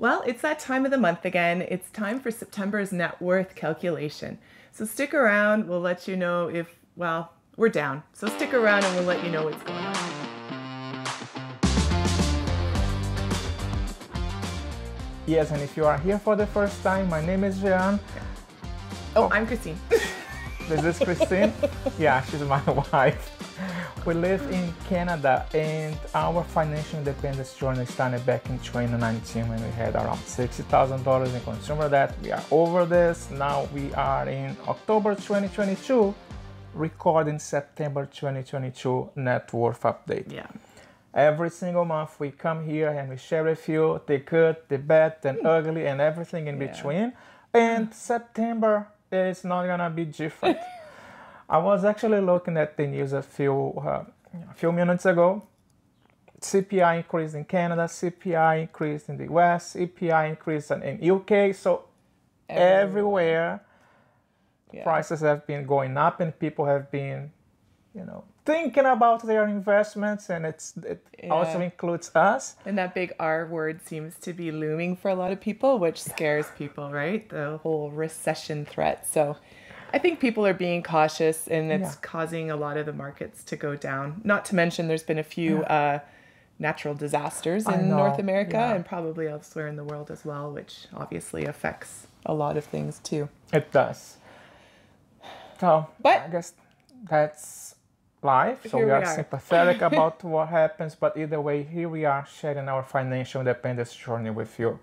Well, it's that time of the month again. It's time for September's net worth calculation. So stick around. We'll let you know if, well, we're down. So stick around and we'll let you know what's going on. Yes, and if you are here for the first time, my name is Jean. Oh, oh. I'm Christine. This is Christine. yeah, she's my wife. We live in Canada and our financial independence journey started back in 2019 when we had around $60,000 in consumer debt. We are over this. Now we are in October 2022, recording September 2022 net worth update. Yeah. Every single month we come here and we share with you the good, the bad, and hmm. ugly, and everything in Yeah. between. And September is not gonna be different. I was actually looking at the news a few uh, a few minutes ago. CPI increased in Canada, CPI increased in the US, CPI increased in, in UK. So everywhere Yeah. prices have been going up and people have been you know thinking about their investments and it's it also includes us And that big R word seems to be looming for a lot of people, which scares people, right? The whole recession threat. So I think people are being cautious and it's Yeah. causing a lot of the markets to go down. Not to mention, there's been a few uh, natural disasters in North America yeah. and probably elsewhere in the world as well, which obviously affects a lot of things too. it does so But- i guess that's life so we we are, are. sympathetic about what happens but either way here we are sharing our financial independence journey with you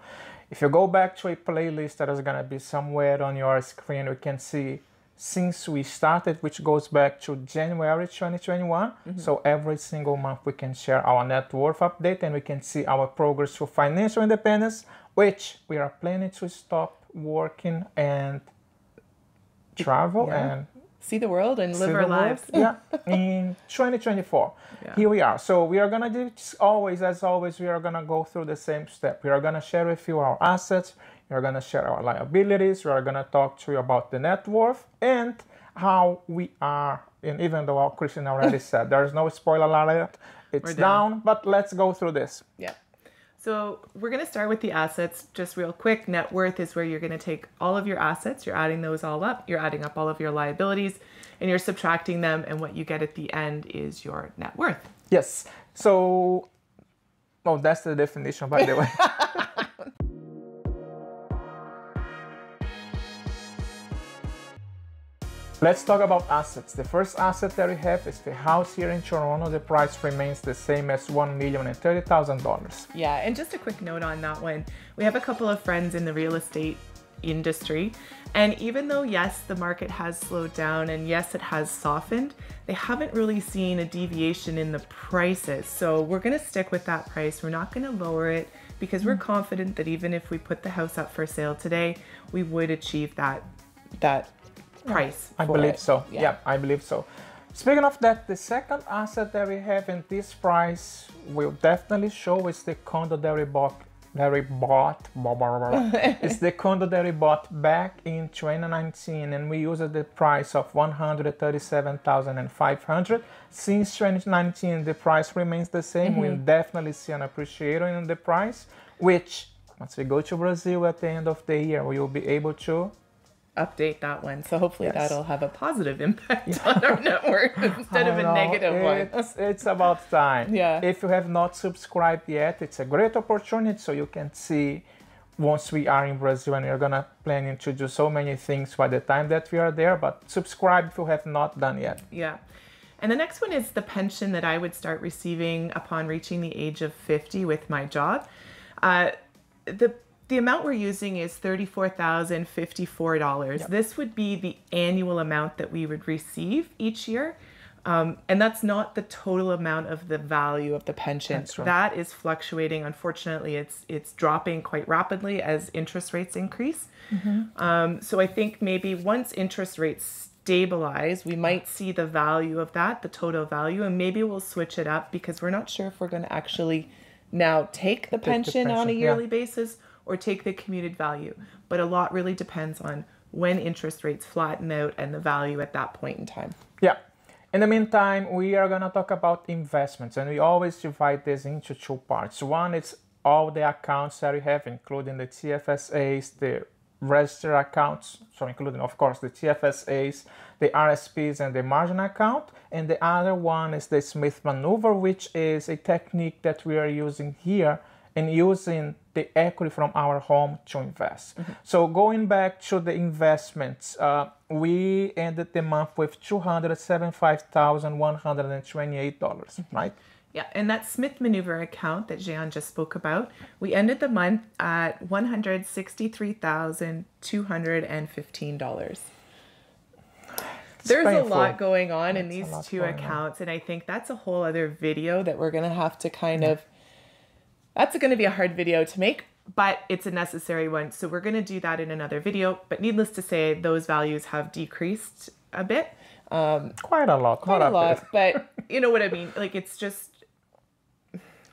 if you go back to a playlist that is going to be somewhere on your screen you can see since we started which goes back to january 2021 Mm-hmm. so every single month we can share our net worth update and we can see our progress to financial independence which we are planning to stop working and travel Yeah. and See the world and live our lives. yeah, in 2024. Yeah. Here we are. So we are gonna do always, as always, we are gonna go through the same step. We are gonna share with you our assets. We are gonna share our liabilities. We are gonna talk to you about the net worth and how we are. And even though Christian already said there is no spoiler alert, it's down. down. But let's go through this. Yeah. So we're going to start with the assets just real quick. Net worth is where you're going to take all of your assets, you're adding those all up, you're adding up all of your liabilities, and you're subtracting them. And what you get at the end is your net worth. Yes. So, oh, that's the definition, by the way. Let's talk about assets. The first asset that we have is the house here in Toronto. The price remains the same as one million and thirty thousand dollars. Yeah. And just a quick note on that one we have a couple of friends in the real estate industry. And even though, yes, the market has slowed down and yes, it has softened, they haven't really seen a deviation in the prices. So we're going to stick with that price. We're not going to lower it because we're confident that even if we put the house up for sale today, we would achieve that that price. I believe it. so. Yeah. I believe so. Speaking of that, the second asset that we have in this price will definitely show is the condo that we bought. That we bought, blah, blah, blah, it's the condo that we bought back in 2019, and we used the price of 137,500. Since 2019, the price remains the same. We'll mm-hmm. definitely see an appreciation in the price, which once we go to Brazil at the end of the year, we will be able to update that one. So hopefully Yes. that'll have a positive impact on our net worth instead of a know, negative one. it's, It's about time. Yeah. If you have not subscribed yet, it's a great opportunity so you can see once we are in Brazil and we're gonna planning to do so many things by the time that we are there. But subscribe if you have not done yet. Yeah. And the next one is the pension that I would start receiving upon reaching the age of 50 with my job. Uh, the the amount we're using is $34,054. This would be the annual amount that we would receive each year. Um, and that's not the total amount of the value of the pension. That's right. That is fluctuating. Unfortunately, it's it's dropping quite rapidly as interest rates increase. Um, so I think maybe once interest rates stabilize, we might see the value of that, the total value, and maybe we'll switch it up because we're not sure if we're going to actually now take the pension on a pension, yeah. yearly basis or take the commuted value. But a lot really depends on when interest rates flatten out and the value at that point in time. Yeah. In the meantime, we are gonna talk about investments, and we always divide this into two parts. One is all the accounts that you have, including the TFSAs, the registered accounts, so including of course the TFSAs, the RSPs and the margin account. And the other one is the Smith maneuver, which is a technique that we are using here and using the equity from our home to invest. Mm-hmm. So going back to the investments, uh, we ended the month with $275,128, mm-hmm. right? Yeah, and that Smith maneuver account that Jean just spoke about, we ended the month at $163,215. There's painful. a lot going on in these two accounts, on. and I think that's a whole other video that we're going to have to kind yeah. of. That's going to be a hard video to make, but it's a necessary one. So we're going to do that in another video. But needless to say, those values have decreased a bit. Um, quite a lot. Quite a lot, but you know what I mean. Like it's just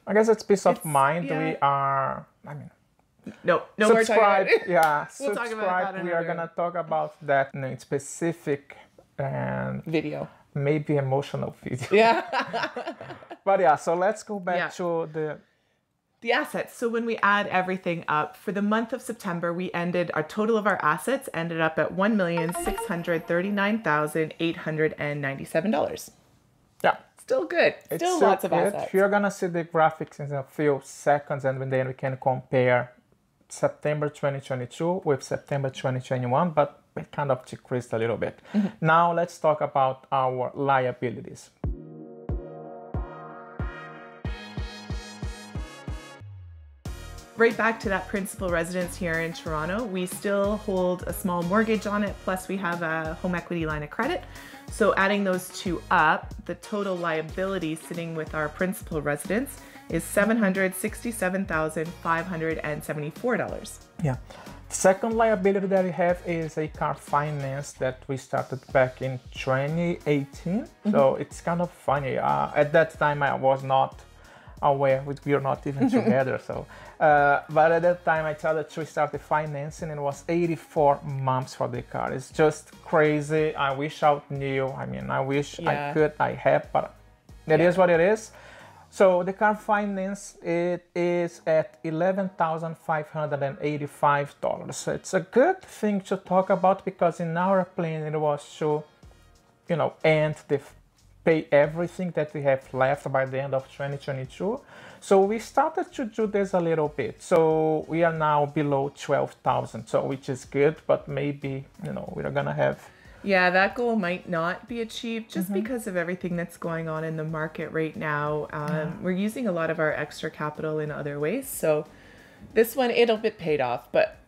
I guess it's peace of mind. Yeah. We are. I mean. No, no, subscribe. yeah, we'll subscribe. we are gonna talk about that in a specific and video, maybe emotional video. Yeah. but yeah, so let's go back yeah. to the the assets. So when we add everything up for the month of September, we ended our total of our assets ended up at one million six hundred thirty nine thousand eight hundred and ninety seven dollars. Yeah still good. Still, still lots of assets. You're gonna see the graphics in a few seconds, and then we can compare September 2022 with September 2021, but it kind of decreased a little bit. Mm-hmm. Now let's talk about our liabilities. Right back to that principal residence here in Toronto. We still hold a small mortgage on it, plus we have a home equity line of credit. So adding those two up, the total liability sitting with our principal residence is $767,574. Yeah. The second liability that we have is a car finance that we started back in 2018. Mm-hmm. So it's kind of funny. Uh, at that time, I was not aware we are not even together. So, uh, but at that time, I told to start the financing, and it was 84 months for the car. It's just crazy. I wish I knew. I mean, I wish yeah. I could. I have, but it yeah. is what it is. So the car finance it is at eleven thousand five hundred and eighty-five dollars. It's a good thing to talk about because in our plan it was to, you know, end the pay everything that we have left by the end of 2022. So we started to do this a little bit. So we are now below 12,000, so which is good, but maybe, you know, we're going to have yeah, that goal might not be achieved just mm-hmm. because of everything that's going on in the market right now. Um, yeah. We're using a lot of our extra capital in other ways. So this one, it'll be paid off, but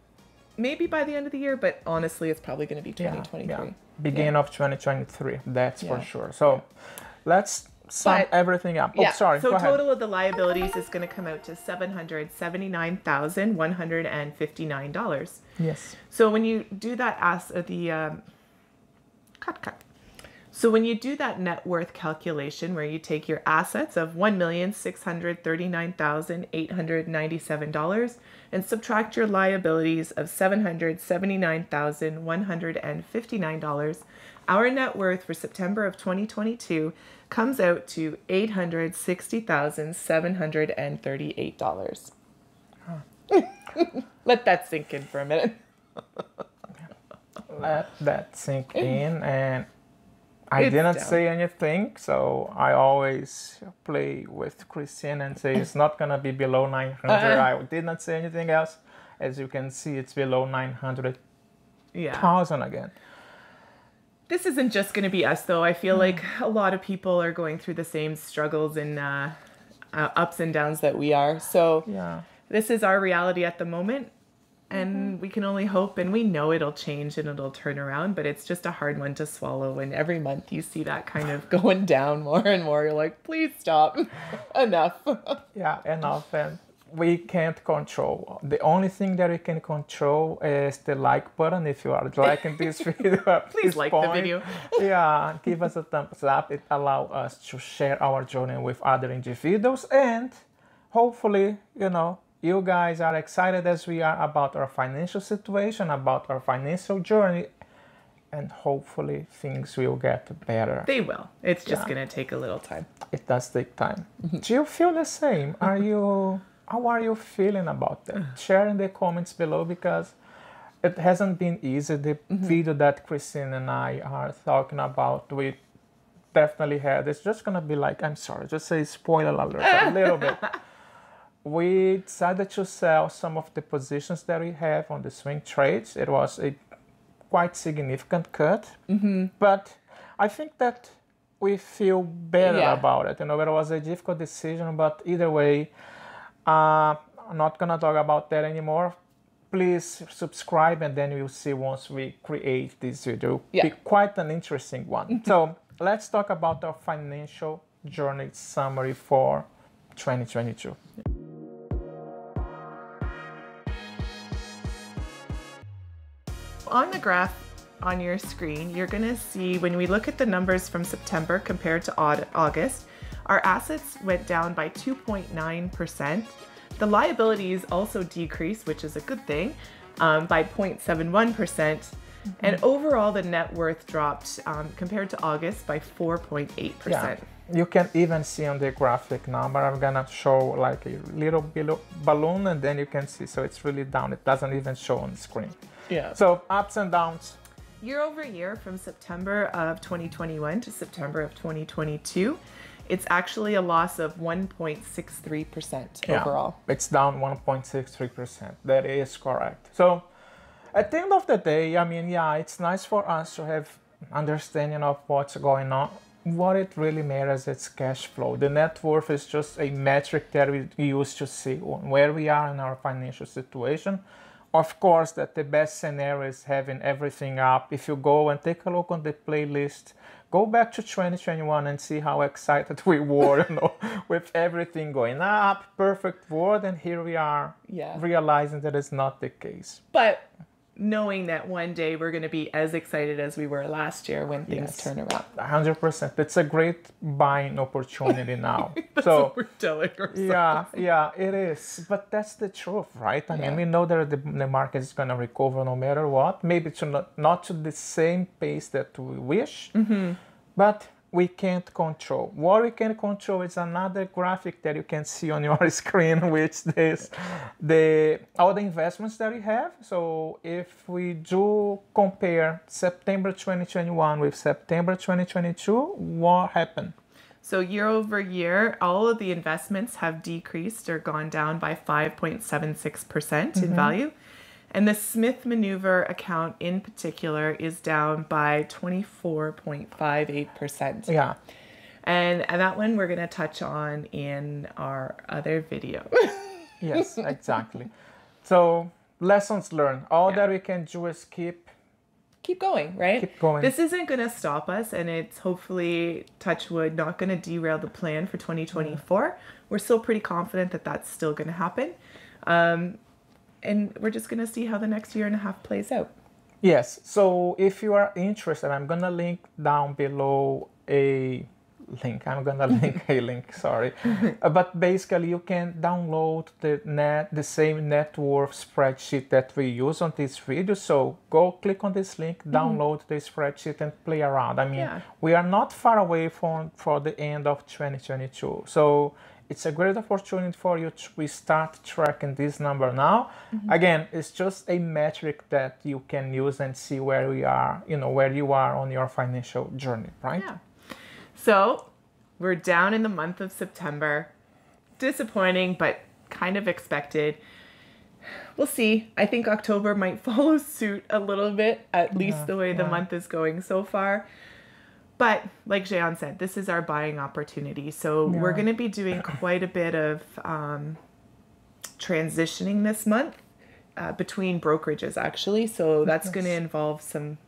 maybe by the end of the year. But honestly, it's probably going to be 2023. Yeah, yeah beginning yeah. of 2023 that's yeah. for sure so let's sum but, everything up oh yeah. sorry so total of the liabilities is going to come out to $779159 yes so when you do that as uh, the um, cut cut so when you do that net worth calculation where you take your assets of $1,639,897 and subtract your liabilities of $779,159, our net worth for September of 2022 comes out to $860,738. Huh. Let that sink in for a minute. Let that sink in and I didn't down. say anything, so I always play with Christine and say it's not gonna be below 900. Uh-huh. I did not say anything else. As you can see, it's below 900 yeah. again. This isn't just gonna be us, though. I feel mm. like a lot of people are going through the same struggles and uh, uh, ups and downs that we are. So yeah. this is our reality at the moment and mm-hmm. we can only hope and we know it'll change and it'll turn around but it's just a hard one to swallow and every month you see that kind of going down more and more. You're like please stop. Enough. Yeah enough. And we can't control. The only thing that we can control is the like button. If you are liking this video please this like point. the video. yeah give us a thumbs up. It allows us to share our journey with other individuals and hopefully you know you guys are excited as we are about our financial situation, about our financial journey, and hopefully things will get better. They will. It's just yeah. going to take a little time. It does take time. Mm-hmm. Do you feel the same? Are you how are you feeling about that? Share in the comments below because it hasn't been easy. The video that Christine and I are talking about, we definitely had. It's just gonna be like, I'm sorry, just say spoiler alert a little bit. We decided to sell some of the positions that we have on the swing trades. It was a quite significant cut, but I think that we feel better Yeah. about it. You know, it was a difficult decision, but either way, uh, I'm not gonna talk about that anymore. Please subscribe, and then you'll see once we create this video. Yeah. Be quite an interesting one. so let's talk about our financial journey summary for 2022. On the graph on your screen, you're going to see when we look at the numbers from September compared to August, our assets went down by 2.9%. The liabilities also decreased, which is a good thing, um, by 0.71%. percent And overall, the net worth dropped um, compared to August by 4.8%. Yeah. You can even see on the graphic number. I'm gonna show like a little below balloon, and then you can see. So it's really down. It doesn't even show on the screen. Yeah. So ups and downs. Year over year, from September of 2021 to September of 2022, it's actually a loss of 1.63% Yeah, overall. It's down 1.63%. That is correct. So at the end of the day, I mean, yeah, it's nice for us to have understanding of what's going on. What it really matters is cash flow. The net worth is just a metric that we use to see where we are in our financial situation. Of course, that the best scenario is having everything up. If you go and take a look on the playlist, go back to 2021 and see how excited we were, you know, with everything going up, perfect world, and here we are, Yeah. realizing that it's not the case. But knowing that one day we're going to be as excited as we were last year when things Yes. turn around. 100%. It's a great buying opportunity now. So we're telling ourselves. yeah, yeah, it is. But that's the truth, right? I Yeah. mean, we know that the, the market is going to recover no matter what. Maybe to not, not to the same pace that we wish, mm-hmm. but we can't control. What we can control is another graphic that you can see on your screen, which is the all the investments that we have. So if we do compare September 2021 with September 2022, what happened? So year over year, all of the investments have decreased or gone down by 5.76% in mm-hmm. value. And the Smith Maneuver account in particular is down by 24.58%. Yeah. And, and that one we're going to touch on in our other video. Yes, exactly. So lessons learned. All that we can do is keep Keep going, right? Keep going. This isn't going to stop us, and it's hopefully, touch wood, not going to derail the plan for 2024. We're still pretty confident that that's still going to happen. Um, and we're just going to see how the next year and a half plays out. Yes, so if you are interested, I'm gonna link down below a link. I'm gonna link a link, sorry. Uh, but basically you can download the net the same net worth spreadsheet that we use on this video. So go click on this link, download the spreadsheet and play around. I mean Yeah. we are not far away from for the end of 2022. So it's a great opportunity for you to start tracking this number now. Mm-hmm. Again, it's just a metric that you can use and see where we are, you know, where you are on your financial journey, right? Yeah. So we're down in the month of September. Disappointing, but kind of expected. We'll see. I think October might follow suit a little bit, at least the way the month is going so far. But like Jean said, this is our buying opportunity. So we're going to be doing quite a bit of um, transitioning this month uh, between brokerages, actually. So that's going to involve some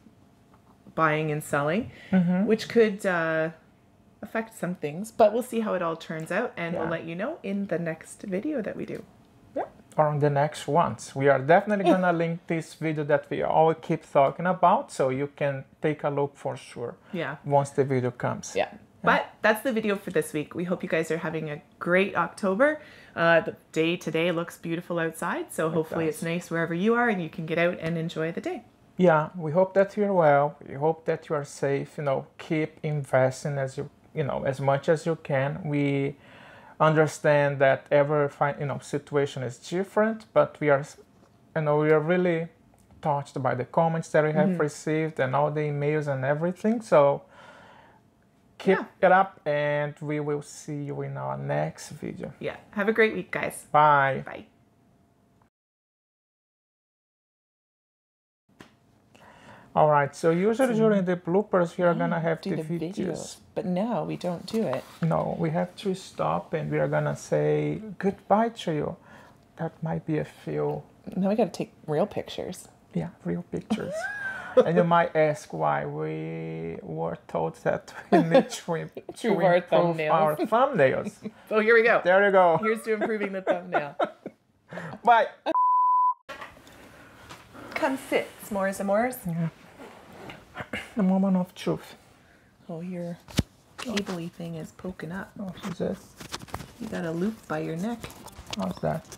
buying and selling, Mm-hmm. which could uh, affect some things. But we'll see how it all turns out, and we'll let you know in the next video that we do. On the next ones. We are definitely gonna link this video that we all keep talking about so you can take a look for sure Yeah. once the video comes. Yeah. But that's the video for this week. We hope you guys are having a great October. Uh, the day today looks beautiful outside, so hopefully does. it's nice wherever you are and you can get out and enjoy the day. Yeah, we hope that you're well. We hope that you are safe. You know, keep investing as you you know as much as you can. We understand that every you know situation is different, but we are, you know, we are really touched by the comments that we have Mm-hmm. received and all the emails and everything. So keep it up, and we will see you in our next video. Yeah. Have a great week, guys. Bye. Bye. All right. So usually during the bloopers, we are gonna have the, the videos. videos, but now we don't do it. No, we have to stop, and we are gonna say goodbye to you. That might be a few, Now we got to take real pictures. yeah, real pictures. and you might ask why we were told that we need to, im- to Improve our improve thumbnails. our thumbnails. Oh, here we go. There you go. Here's to improving the thumbnail. Bye. Come sit, s'mores, and s'mores. Yeah. The moment of truth. Oh, your cabley thing is poking up. Oh, Jesus. You got a loop by your neck. How's that?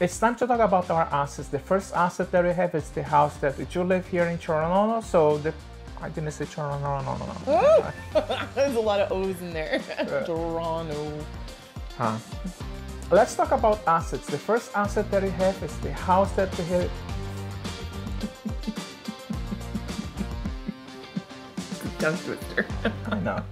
It's time to talk about our assets. The first asset that we have is the house that we do live here in Toronto. So the I didn't say Toronto, no, no, no, no. There's a lot of O's in there. Toronto. Huh. Let's talk about assets. The first asset that we have is the house that we have. Tongue twister. I know.